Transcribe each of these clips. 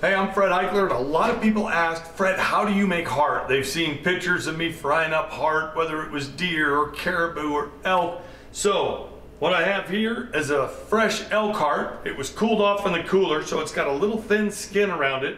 Hey, I'm Fred Eichler, and a lot of people ask, Fred, how do you make heart? They've seen pictures of me frying up heart, whether it was deer or caribou or elk. So, what I have here is a fresh elk heart. It was cooled off in the cooler, so it's got a little thin skin around it.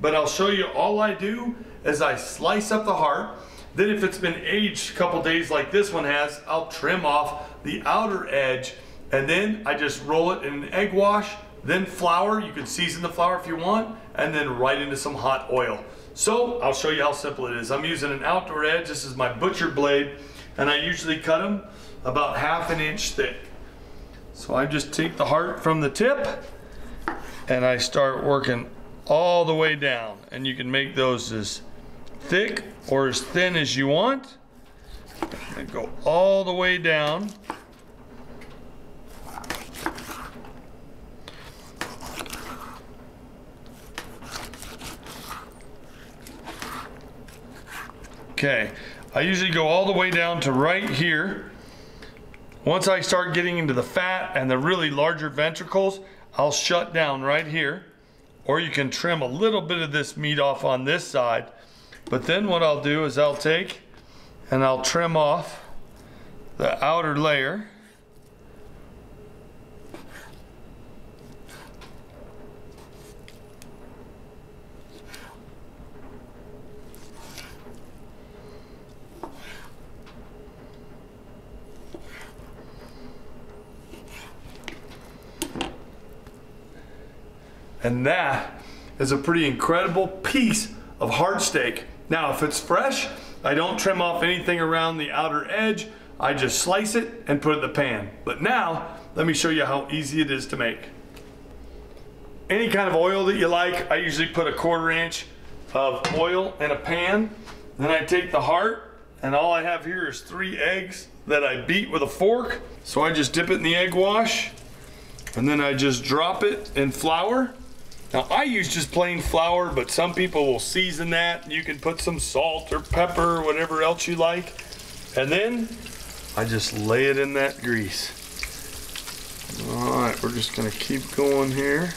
But I'll show you all I do is I slice up the heart. Then if it's been aged a couple days like this one has, I'll trim off the outer edge and then I just roll it in an egg wash then flour, you can season the flour if you want, and then right into some hot oil. So I'll show you how simple it is. I'm using an outdoor edge. This is my butcher blade, and I usually cut them about half an inch thick. So I just take the heart from the tip, and I start working all the way down. And you can make those as thick or as thin as you want. And go all the way down. Okay, I usually go all the way down to right here. Once I start getting into the fat and the really larger ventricles, I'll shut down right here. Or you can trim a little bit of this meat off on this side. But then what I'll do is I'll take and I'll trim off the outer layer. And that is a pretty incredible piece of heart steak. Now, if it's fresh, I don't trim off anything around the outer edge. I just slice it and put it in the pan. But now, let me show you how easy it is to make. Any kind of oil that you like, I usually put a quarter inch of oil in a pan. Then I take the heart, and all I have here is three eggs that I beat with a fork. So I just dip it in the egg wash, and then I just drop it in flour. Now I use just plain flour, but some people will season that. You can put some salt or pepper or whatever else you like. And then I just lay it in that grease. All right, we're just gonna keep going here.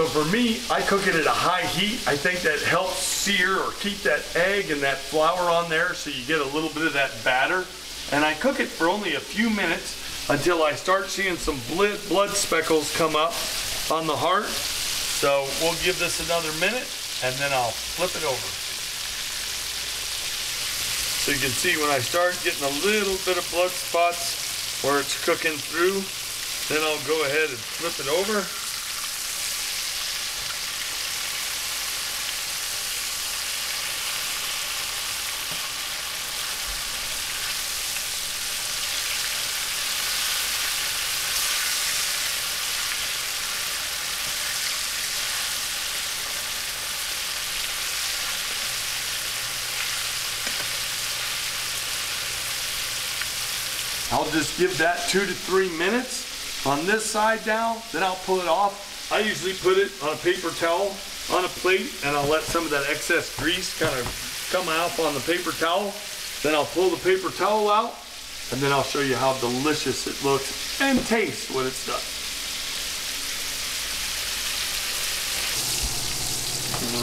So for me, I cook it at a high heat. I think that helps sear or keep that egg and that flour on there so you get a little bit of that batter. And I cook it for only a few minutes until I start seeing some blood speckles come up on the heart. So we'll give this another minute and then I'll flip it over. So you can see when I start getting a little bit of blood spots where it's cooking through, then I'll go ahead and flip it over I'll just give that two to three minutes on this side now, then I'll pull it off. I usually put it on a paper towel on a plate and I'll let some of that excess grease kind of come off on the paper towel. Then I'll pull the paper towel out and then I'll show you how delicious it looks and tastes when it's done.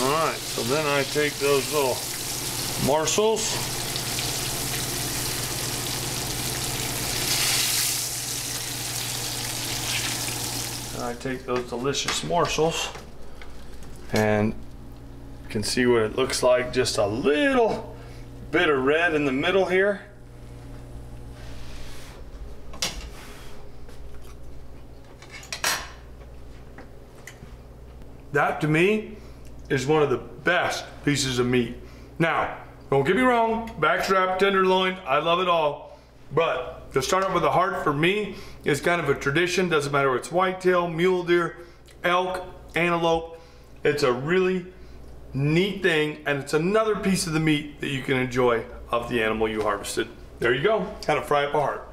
All right, so then I take those little morsels I take those delicious morsels and you can see what it looks like. Just a little bit of red in the middle here. That to me is one of the best pieces of meat. Now don't get me wrong backstrap tenderloin I love it all but to start off with the heart for me is kind of a tradition. Doesn't matter if it's whitetail, mule deer, elk, antelope. It's a really neat thing and it's another piece of the meat that you can enjoy of the animal you harvested. There you go, how to fry up a heart.